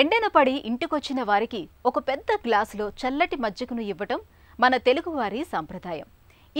ఎండన పడి ఇంటికొచ్చిన వారికి ఒక పెద్ద గ్లాసులో చల్లటి మజ్జిగను ఇవ్వటం మన తెలుగువారి సాంప్రదాయం.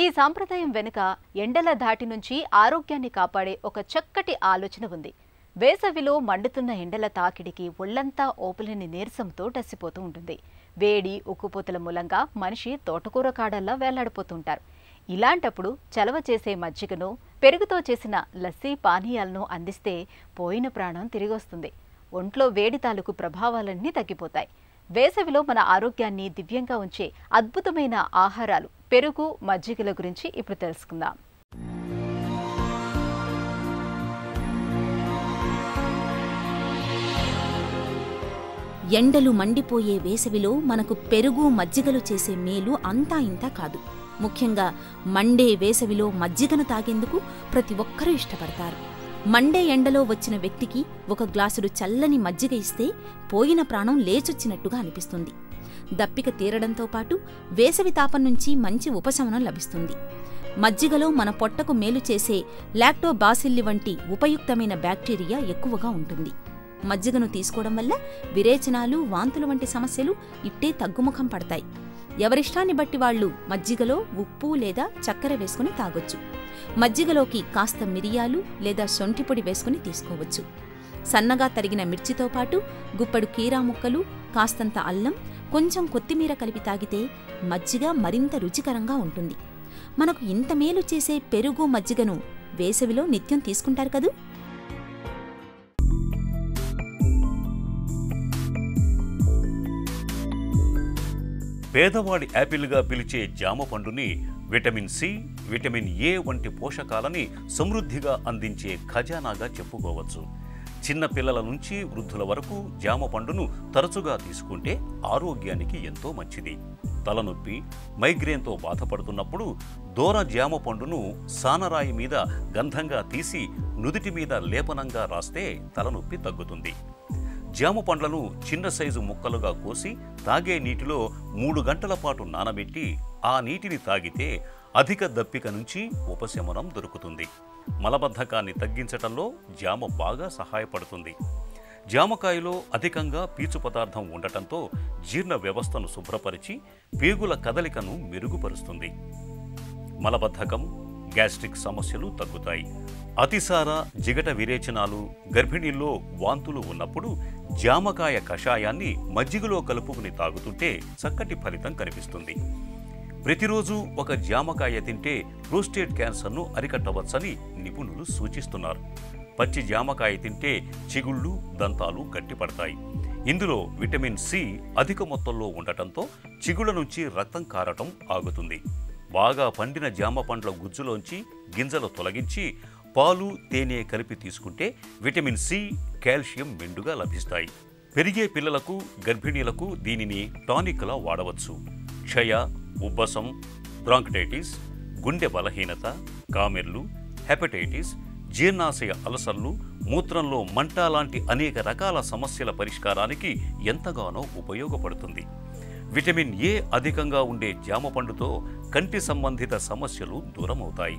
ఈ సాంప్రదాయం వెనుక ఎండల ధాటి నుంచి ఆరోగ్యాన్ని కాపాడే ఒక చక్కటి ఆలోచన ఉంది. వేసవిలో మండుతున్న ఎండల తాకిడికి ఒళ్ళంతా ఓపలిని నీరసంతో డసిపోతూ ఉంటుంది. వేడి ఉక్కుపోతల మూలంగా మనిషి తోటకూర కాడల్లా వేలాడిపోతుంటారు. ఇలాంటప్పుడు చలవ చేసే మజ్జిగను పెరుగుతో చేసిన లస్సీ పానీయాలను అందిస్తే పోయిన ప్రాణం తిరిగొస్తుంది. ఒంట్లో వేడి తాలూకు ప్రభావాలన్నీ తగ్గిపోతాయి. వేసవిలో మన ఆరోగ్యాన్ని దివ్యంగా ఉంచే అద్భుతమైన ఆహారాలు పెరుగు మజ్జిగల గురించి ఇప్పుడు తెలుసుకుందాం. ఎండలు మండిపోయే వేసవిలో మనకు పెరుగు మజ్జిగలు చేసే మేలు అంతా ఇంతా కాదు. ముఖ్యంగా మండే వేసవిలో మజ్జిగను తాగేందుకు ప్రతి ఒక్కరూ ఇష్టపడతారు. మండే ఎండలో వచ్చిన వ్యక్తికి ఒక గ్లాసుడు చల్లని మజ్జిగ ఇస్తే పోయిన ప్రాణం లేచొచ్చినట్టుగా అనిపిస్తుంది. దప్పిక తీరడంతో పాటు వేసవి తాపం నుంచి మంచి ఉపశమనం లభిస్తుంది. మజ్జిగలో మన పొట్టకు మేలు చేసే లాక్టోబాసిల్లి వంటి ఉపయుక్తమైన బ్యాక్టీరియా ఎక్కువగా ఉంటుంది. మజ్జిగను తీసుకోవడం వల్ల విరేచనాలు వాంతులు వంటి సమస్యలు ఇట్టే తగ్గుముఖం పడతాయి. ఎవరిష్టాన్ని బట్టి వాళ్ళు మజ్జిగలో ఉప్పు లేదా చక్కెర వేసుకుని తాగొచ్చు. మజ్జిగలోకి కాస్త మిరియాలు లేదా శొంఠిపొడి వేసుకుని తీసుకోవచ్చు. సన్నగా తరిగిన మిర్చితో పాటు గుప్పడు కీరా ముక్కలు కాస్తంత అల్లం కొంచెం కొత్తిమీర కలిపి తాగితే మజ్జిగ మరింత రుచికరంగా ఉంటుంది. మనకు ఇంత మేలు చేసే పెరుగు మజ్జిగను వేసవిలో నిత్యం తీసుకుంటారు కదూ? పేదవాడి యాపిల్గా పిలిచే జామ పండుని విటమిన్ సి విటమిన్ ఏ వంటి పోషకాలని సమృద్ధిగా అందించే ఖజానాగా చెప్పుకోవచ్చు. చిన్న పిల్లల నుంచి వృద్ధుల వరకు జామ పండును తరచుగా తీసుకుంటే ఆరోగ్యానికి ఎంతో మంచిది. తలనొప్పి మైగ్రేన్తో బాధపడుతున్నప్పుడు దూర జామ పండును సానరాయి మీద గంధంగా తీసి నుదిటి మీద లేపనంగా రాస్తే తలనొప్పి తగ్గుతుంది. జామ పండ్లను చిన్న సైజు ముక్కలుగా కోసి తాగే నీటిలో మూడు గంటల పాటు నానబెట్టి ఆ నీటిని తాగితే అధిక దప్పిక నుంచి ఉపశమనం దొరుకుతుంది. మలబద్ధకాన్ని తగ్గించటంలో జామ బాగా సహాయపడుతుంది. జామకాయలో అధికంగా పీచు పదార్థం ఉండటంతో జీర్ణ వ్యవస్థను శుభ్రపరిచి పేగుల కదలికను మెరుగుపరుస్తుంది. మలబద్ధకం గ్యాస్ట్రిక్ సమస్యలు తగ్గుతాయి. అతిసార జిగట విరేచనాలు గర్భిణీల్లో వాంతులు ఉన్నప్పుడు జామకాయ కషాయాన్ని మజ్జిగలో కలుపుకుని తాగుతుంటే చక్కటి ఫలితం కనిపిస్తుంది. ప్రతిరోజు ఒక జామకాయ తింటే ప్రోస్టేట్ క్యాన్సర్ను అరికట్టవచ్చని నిపుణులు సూచిస్తున్నారు. పచ్చి జామకాయ తింటే చిగుళ్ళు దంతాలు గట్టిపడతాయి. ఇందులో విటమిన్ సి అధిక మొత్తంలో ఉండటంతో చిగుళ్ళ నుంచి రక్తం కారటం ఆగుతుంది. బాగా పండిన జామ పండ్ల గుజ్జులోంచి గింజలు తొలగించి పాలు తేనె కలిపి తీసుకుంటే విటమిన్ సి కాల్షియం మెండుగా లభిస్తాయి. పెరిగే పిల్లలకు గర్భిణీలకు దీనిని టానిక్లా వాడవచ్చు. క్షయ ఉబ్బసం బ్రాంకటైటిస్ గుండె బలహీనత కామెర్లు హెపటైటిస్ జీర్ణాశయ అలసర్లు మూత్రంలో మంట లాంటి అనేక రకాల సమస్యల పరిష్కారానికి ఎంతగానో ఉపయోగపడుతుంది. విటమిన్ ఏ అధికంగా ఉండే జామ పండుతో కంటి సంబంధిత సమస్యలు దూరమవుతాయి.